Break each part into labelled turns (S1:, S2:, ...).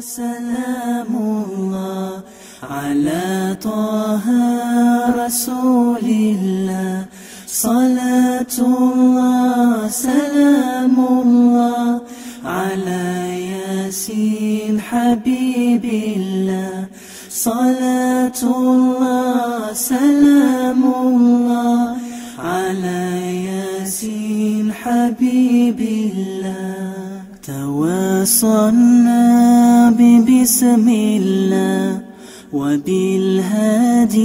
S1: سلام الله على طه رسول الله. صلاة الله سلام الله على ياسين حبيب الله. صلاة الله سلام الله على ياسين حبيب الله. تواصلنا ببسم الله وبالهادي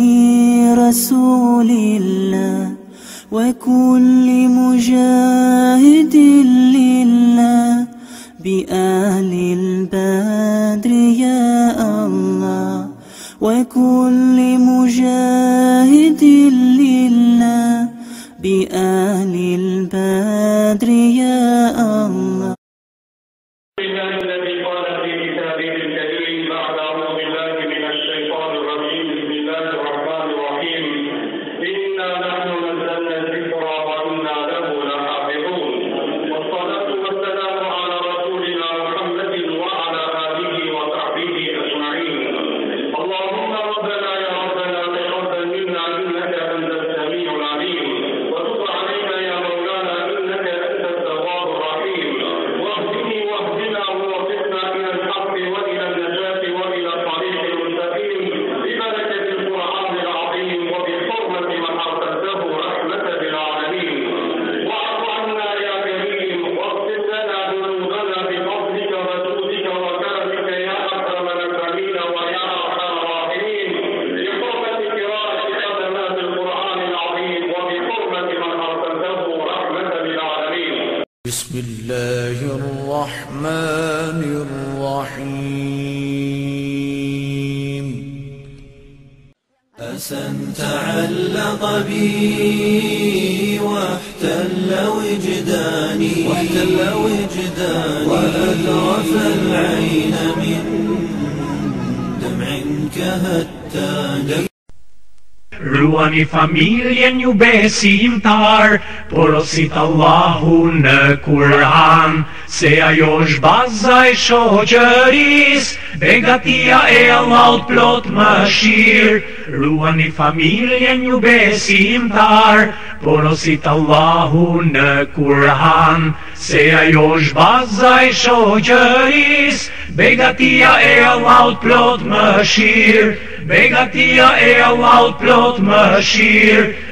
S1: رسول الله وكل مجاهد لله بأهل البدر يا الله وكل مجاهد لله بأهل البدر يا الله
S2: الله
S3: بسم الله الرحمن الرحيم. أسى تعلق بي واحتل وجداني واحتل وجداني وأذرف العين من دمع كهتان
S4: Ruani familjen ju besimtar, porosit Allahu në Kur'an, se ajo është baza e shoqëris, begatia e Allahut plot më shirë. Ruani familjen ju besimtar, porosit Allahu në Kur'an, se ajo është baza e shoqëris, begatia e Allahut plot më shirë. Begatia e Allahut plot më shirë